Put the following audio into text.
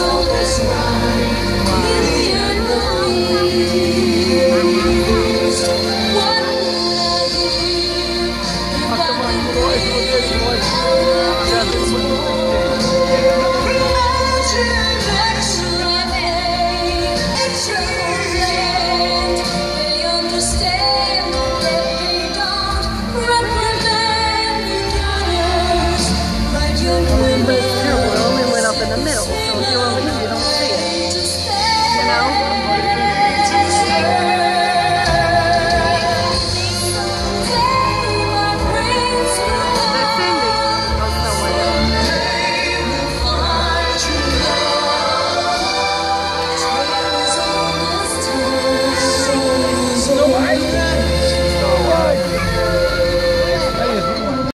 old as rhyme.